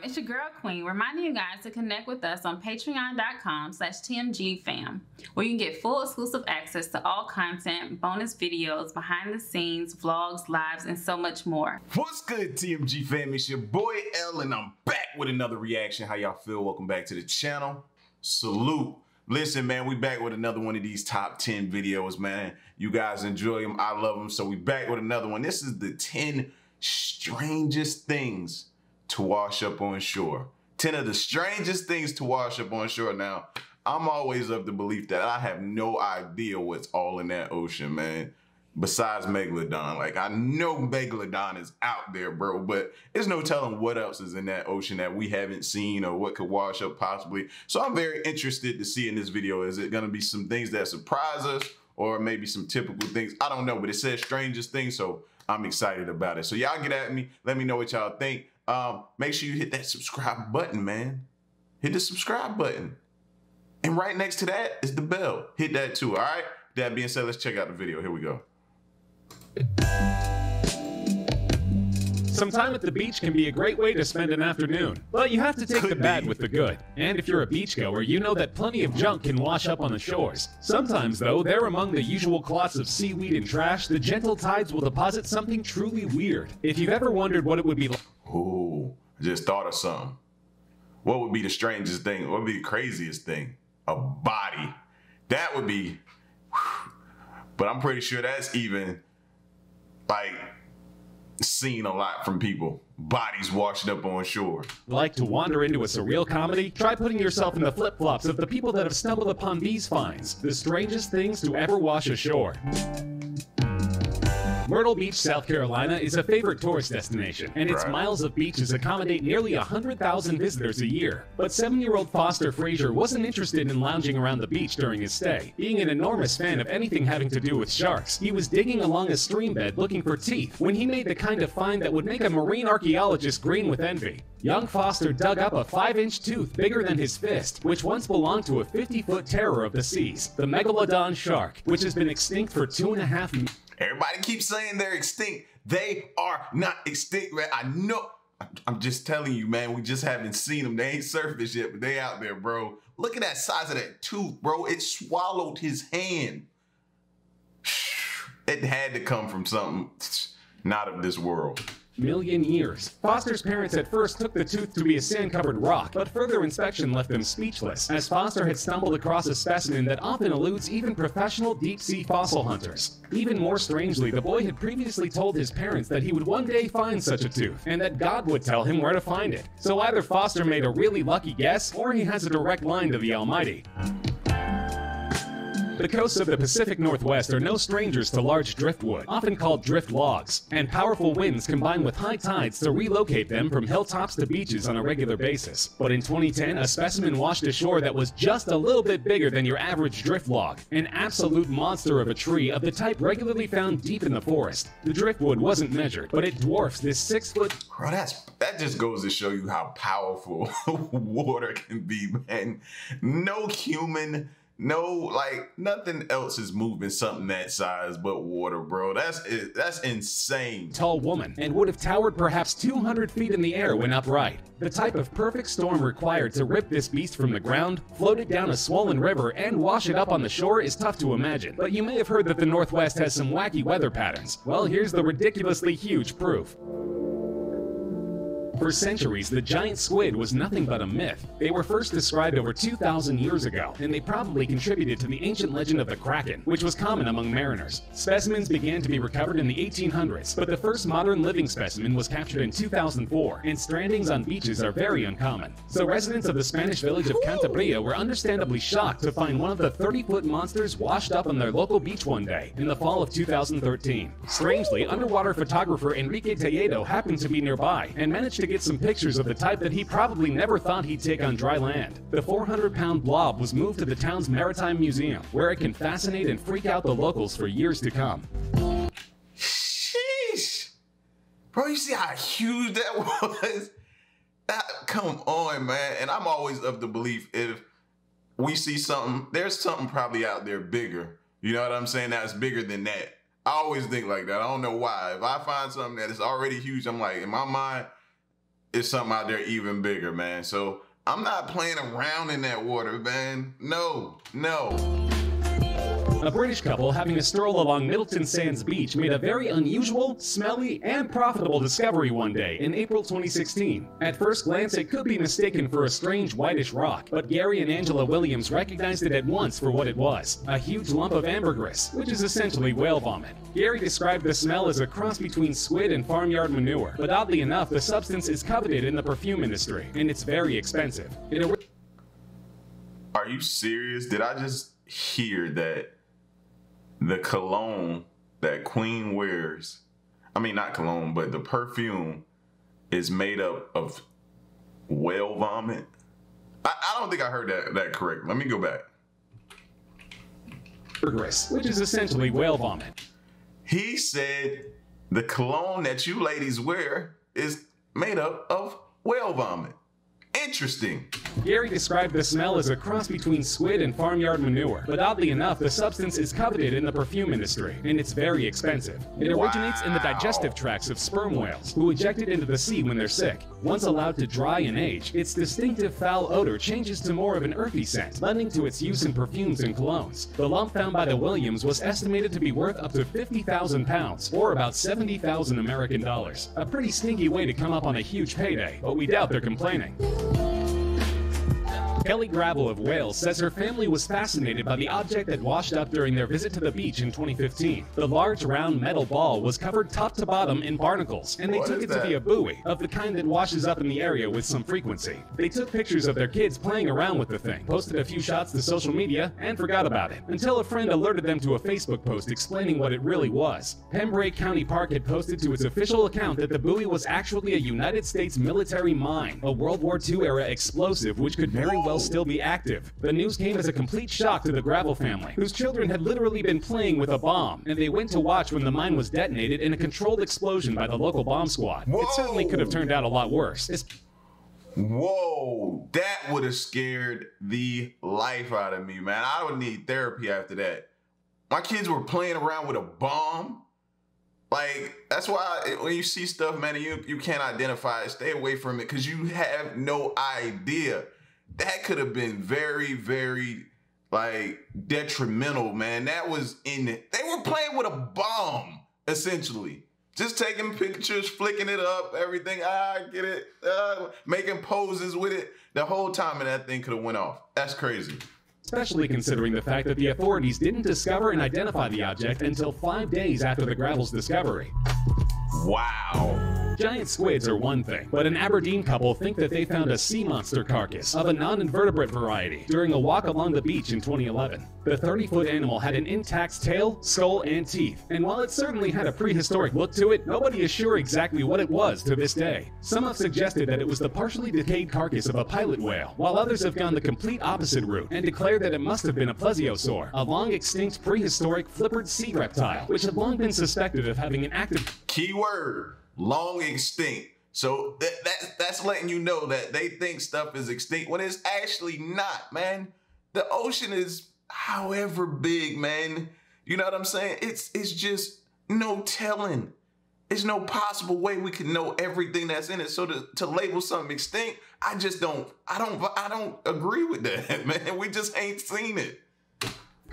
It's your girl Queen, reminding you guys to connect with us on patreon.com slash tmgfam, where you can get full exclusive access to all content, bonus videos, behind the scenes, vlogs, lives, and so much more. What's good, TMG fam? It's your boy L, and I'm back with another reaction. How y'all feel? Welcome back to the channel. Salute. Listen, man, we back with another one of these top 10 videos, man. You guys enjoy them. I love them. So we back with another one. This is the 10 strangest things to wash up on shore. 10 of the strangest things to wash up on shore. Now, I'm always of the belief that I have no idea what's all in that ocean, man. Besides Megalodon. Like, I know Megalodon is out there, bro, but there's no telling what else is in that ocean that we haven't seen or what could wash up possibly. So I'm very interested to see in this video. Is it gonna be some things that surprise us or maybe some typical things? I don't know, but it says strangest things, so I'm excited about it. So y'all get at me. Let me know what y'all think. Um, make sure you hit that subscribe button, man. Hit the subscribe button. And right next to that is the bell. Hit that too, all right? That being said, let's check out the video. Here we go. Some time at the beach can be a great way to spend an afternoon, but you have to take the bad with the good. And if you're a beachgoer, you know that plenty of junk can wash up on the shores. Sometimes, though, there among the usual clots of seaweed and trash, the gentle tides will deposit something truly weird. If you've ever wondered what it would be like, Ooh, I just thought of something. What would be the strangest thing? What would be the craziest thing? A body. That would be, but I'm pretty sure that's even like seen a lot from people. Bodies washed up on shore. like to wander into a surreal comedy? Try putting yourself in the flip-flops of the people that have stumbled upon these finds, the strangest things to ever wash ashore. Myrtle Beach, South Carolina is a favorite tourist destination, and its miles of beaches accommodate nearly 100,000 visitors a year. But seven-year-old Foster Frazier wasn't interested in lounging around the beach during his stay. Being an enormous fan of anything having to do with sharks, he was digging along a stream bed looking for teeth when he made the kind of find that would make a marine archaeologist green with envy. Young Foster dug up a 5-inch tooth bigger than his fist, which once belonged to a 50-foot terror of the seas, the Megalodon shark, which has been extinct for two and a half Everybody keeps saying they're extinct. They are not extinct, man. I know. I'm just telling you, man. We just haven't seen them. They ain't surfaced yet, but they out there, bro. Look at that size of that tooth, bro. It swallowed his hand. It had to come from something not of this world. Million years. Foster's parents at first took the tooth to be a sand-covered rock, but further inspection left them speechless, as Foster had stumbled across a specimen that often eludes even professional deep-sea fossil hunters. Even more strangely, the boy had previously told his parents that he would one day find such a tooth, and that God would tell him where to find it. So either Foster made a really lucky guess, or he has a direct line to the Almighty. The coasts of the Pacific Northwest are no strangers to large driftwood, often called drift logs, and powerful winds combine with high tides to relocate them from hilltops to beaches on a regular basis. But in 2010, a specimen washed ashore that was just a little bit bigger than your average drift log, an absolute monster of a tree of the type regularly found deep in the forest. The driftwood wasn't measured, but it dwarfs this six foot that's that just goes to show you how powerful water can be, man. No human, no like nothing else is moving something that size but water, bro. That's that's insane. tall woman and would have towered perhaps 200 feet in the air when upright. The type of perfect storm required to rip this beast from the ground, float it down a swollen river, and wash it up on the shore is tough to imagine. But you may have heard that the Northwest has some wacky weather patterns. Well, here's the ridiculously huge proof. For centuries, the giant squid was nothing but a myth. They were first described over 2,000 years ago, and they probably contributed to the ancient legend of the Kraken, which was common among mariners. Specimens began to be recovered in the 1800s, but the first modern living specimen was captured in 2004, and strandings on beaches are very uncommon. So residents of the Spanish village of Cantabria were understandably shocked to find one of the 30-foot monsters washed up on their local beach one day in the fall of 2013. Strangely, underwater photographer Enrique Talledo happened to be nearby and managed to get some pictures of the type that he probably never thought he'd take on dry land. The 400 pound blob was moved to the town's Maritime Museum, where it can fascinate and freak out the locals for years to come. Sheesh. Bro, you see how huge that was? That, come on, man. And I'm always of the belief if we see something, there's something probably out there bigger. You know what I'm saying? That's bigger than that. I always think like that. I don't know why. If I find something that is already huge, I'm like, in my mind, it's something out there even bigger, man. So I'm not playing around in that water, man. No, no. A British couple having a stroll along Middleton Sands Beach made a very unusual, smelly, and profitable discovery one day in April 2016. At first glance, it could be mistaken for a strange whitish rock, but Gary and Angela Williams recognized it at once for what it was a huge lump of ambergris, which is essentially whale vomit. Gary described the smell as a cross between squid and farmyard manure, but oddly enough, the substance is coveted in the perfume industry, and it's very expensive. It Are you serious? Did I just hear that the cologne that Queen wears, I mean, not cologne, but the perfume is made up of whale vomit. I, I don't think I heard that, that correct. Let me go back. Which is essentially whale vomit. He said the cologne that you ladies wear is made up of whale vomit. Interesting. Gary described the smell as a cross between squid and farmyard manure, but oddly enough, the substance is coveted in the perfume industry, and it's very expensive. It originates in the digestive tracts of sperm whales, who eject it into the sea when they're sick. Once allowed to dry and age, its distinctive foul odor changes to more of an earthy scent, lending to its use in perfumes and colognes. The lump found by the Williams was estimated to be worth up to 50,000 pounds, or about 70,000 American dollars. A pretty sneaky way to come up on a huge payday, but we doubt they're complaining. Kelly Gravel of Wales says her family was fascinated by the object that washed up during their visit to the beach in 2015. The large round metal ball was covered top to bottom in barnacles, and they What took it that? to be a buoy, of the kind that washes up in the area with some frequency. They took pictures of their kids playing around with the thing, posted a few shots to social media, and forgot about it, until a friend alerted them to a Facebook post explaining what it really was. Pembroke County Park had posted to its official account that the buoy was actually a United States military mine, a World War II era explosive which could very well still be active. The news came as a complete shock to the Gravel family, whose children had literally been playing with a bomb, and they went to watch when the mine was detonated in a controlled explosion by the local bomb squad. It certainly could have turned out a lot worse. It's Whoa, that would have scared the life out of me, man. I would need therapy after that. My kids were playing around with a bomb. Like that's why it- when you see stuff, man, you you can't identify it. Stay away from it because you have no idea. That could have been very, very like detrimental, man. That was in it. They were playing with a bomb, essentially. Just taking pictures, flicking it up, everything. Ah, I get it. Uh, making poses with it the whole time, and that thing could have went off. That's crazy. especially considering the fact that the authorities didn't discover and identify the object until five days after the Gravel's discovery. Wow. Giant squids are one thing, but an Aberdeen couple think that they found a sea monster carcass of a non-invertebrate variety during a walk along the beach in 2011. The 30-foot animal had an intact tail, skull, and teeth, and while it certainly had a prehistoric look to it, nobody is sure exactly what it was to this day. Some have suggested that it was the partially decayed carcass of a pilot whale, while others have gone the complete opposite route and declared that it must have been a plesiosaur, a long-extinct prehistoric flippered sea reptile, which had long been suspected of having an active Keyword long extinct. So that, that that's letting you know that they think stuff is extinct when it's actually not, man. The ocean is however big, man. You know what I'm saying? It's it's just no telling. There's no possible way we can know everything that's in it. So to, to label something extinct, I just don't I don't I don't agree with that, man. We just ain't seen it.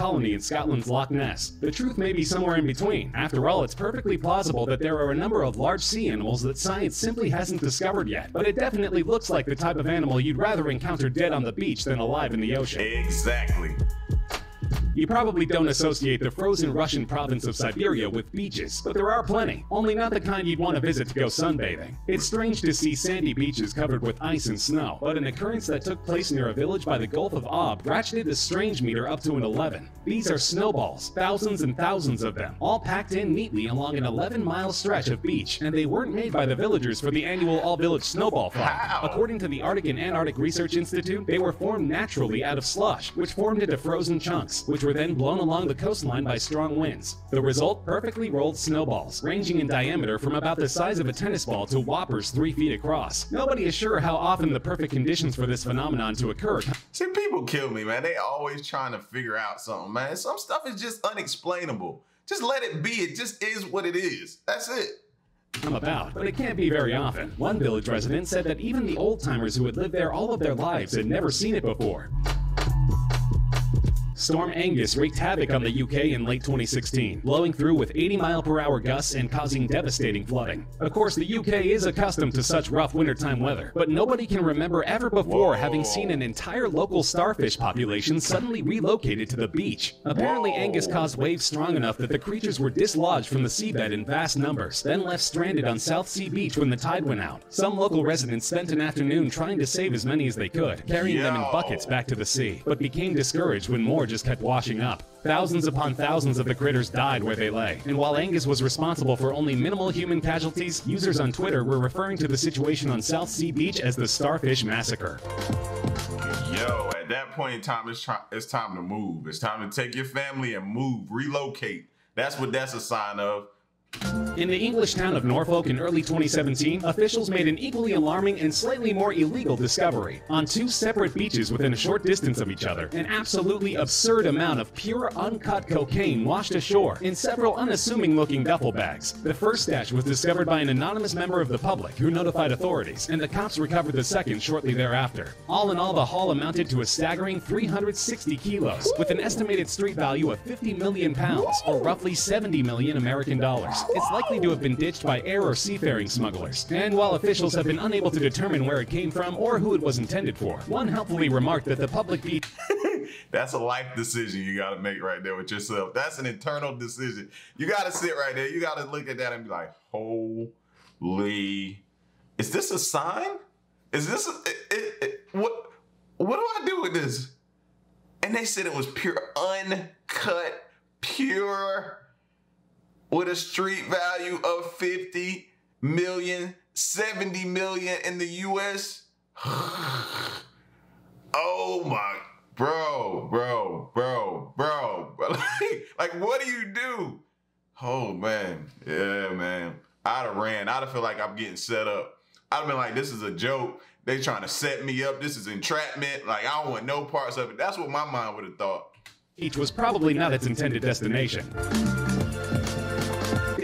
Colony in Scotland's Loch Ness. The truth may be somewhere in between. After all, it's perfectly plausible that there are a number of large sea animals that science simply hasn't discovered yet, but it definitely looks like the type of animal you'd rather encounter dead on the beach than alive in the ocean. Exactly. You probably don't associate the frozen Russian province of Siberia with beaches, but there are plenty, only not the kind you'd want to visit to go sunbathing. It's strange to see sandy beaches covered with ice and snow, but an occurrence that took place near a village by the Gulf of Ob ratcheted the strange meter up to an 11. These are snowballs, thousands and thousands of them, all packed in neatly along an 11 mile stretch of beach, and they weren't made by the villagers for the annual All Village Snowball fight. According to the Arctic and Antarctic Research Institute, they were formed naturally out of slush, which formed into frozen chunks, which were then blown along the coastline by strong winds. The result perfectly rolled snowballs, ranging in diameter from about the size of a tennis ball to whoppers three feet across. Nobody is sure how often the perfect conditions for this phenomenon to occur See, people kill me, man. They always trying to figure out something, man. Some stuff is just unexplainable. Just let it be. It just is what it is. That's it. come about, but it can't be very often. One village resident said that even the old timers who had lived there all of their lives had never seen it before. Storm Angus wreaked havoc on the UK in late 2016, blowing through with 80 mile per hour gusts and causing devastating flooding. Of course, the UK is accustomed to such rough wintertime weather, but nobody can remember ever before Whoa. having seen an entire local starfish population suddenly relocated to the beach. Apparently, Whoa. Angus caused waves strong enough that the creatures were dislodged from the seabed in vast numbers, then left stranded on Southsea Beach when the tide went out. Some local residents spent an afternoon trying to save as many as they could, carrying Yo. them in buckets back to the sea, but became discouraged when more just kept washing up. Thousands upon thousands of the critters died where they lay. And while Angus was responsible for only minimal human casualties, users on Twitter were referring to the situation on Southsea Beach as the Starfish Massacre. Yo, at that point in time, it's, it's time to move. It's time to take your family and move, relocate. That's what that's a sign of. In the English town of Norfolk in early 2017, officials made an equally alarming and slightly more illegal discovery. On two separate beaches within a short distance of each other, an absolutely absurd amount of pure uncut cocaine washed ashore in several unassuming looking duffel bags. The first stash was discovered by an anonymous member of the public who notified authorities, and the cops recovered the second shortly thereafter. All in all, the haul amounted to a staggering 360 kilos, with an estimated street value of 50 million pounds, or roughly 70 million American dollars. It's likely to have been ditched by air or seafaring smugglers. And while officials have been unable to determine where it came from or who it was intended for, one helpfully remarked that the public beach. That's a life decision you got to make right there with yourself. That's an internal decision. You got to sit right there. You got to look at that and be like, holy, is this a sign? Is this a, it, it, it, what? What do I do with this? And they said it was pure, uncut, pure with a street value of 50 million, 70 million in the US. oh my, bro, bro, bro, bro, bro. like, what do you do? Oh man, yeah, man. I'd have ran. I'd have feel like I'm getting set up. I'd have been like, this is a joke. They trying to set me up. This is entrapment. Like, I don't want no parts of it. That's what my mind would have thought. Each was probably not its intended destination.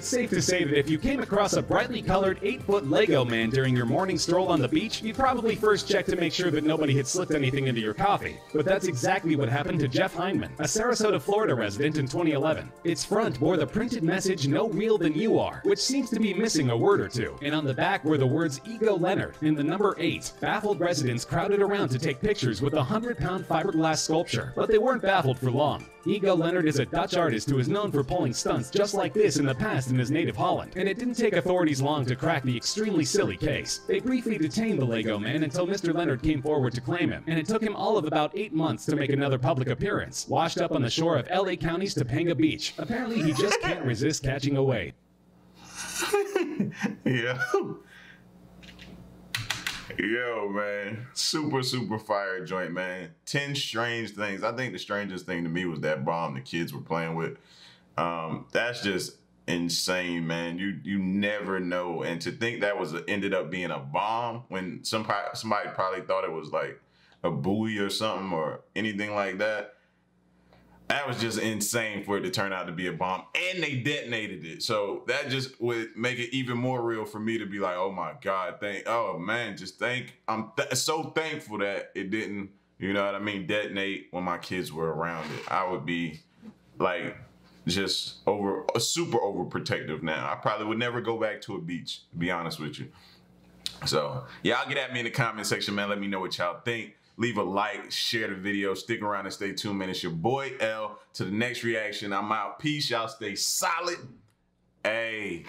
It's safe to say that if you came across a brightly colored 8-foot Lego man during your morning stroll on the beach, you'd probably first check to make sure that nobody had slipped anything into your coffee. But that's exactly what happened to Jeff Heineman, a Sarasota, Florida resident in 2011. Its front bore the printed message, No Real Than You Are, which seems to be missing a word or two. And on the back were the words Ego Leonard and the number 8. Baffled residents crowded around to take pictures with the 100-pound fiberglass sculpture, but they weren't baffled for long. Ego Leonard is a Dutch artist who is known for pulling stunts just like this in the past his native Holland, and it didn't take authorities long to crack the extremely silly case. They briefly detained the Lego man until Mr. Leonard came forward to claim him, and it took him all of about eight months to make another public appearance, washed up on the shore of LA County's Topanga Beach. Apparently, he just can't resist catching a wave. yeah. Yo, man. Super, super fire joint, man. 10 strange things. I think the strangest thing to me was that bomb the kids were playing with. Um, that's just insane, man. You you never know. And to think that was a, ended up being a bomb when somebody somebody probably thought it was like a buoy or something or anything like that. That was just insane for it to turn out to be a bomb, and they detonated it. So that just would make it even more real for me to be like, "Oh my God, thank, oh man, just thank." I'm th- so thankful that it didn't, you know what I mean, detonate when my kids were around it. I would be like just over, super overprotective now. I probably would never go back to a beach, to be honest with you. So y'all get at me in the comment section, man. Let me know what y'all think. Leave a like, share the video, stick around and stay tuned, man. It's your boy L. To the next reaction, I'm out. Peace. Y'all stay solid. Hey.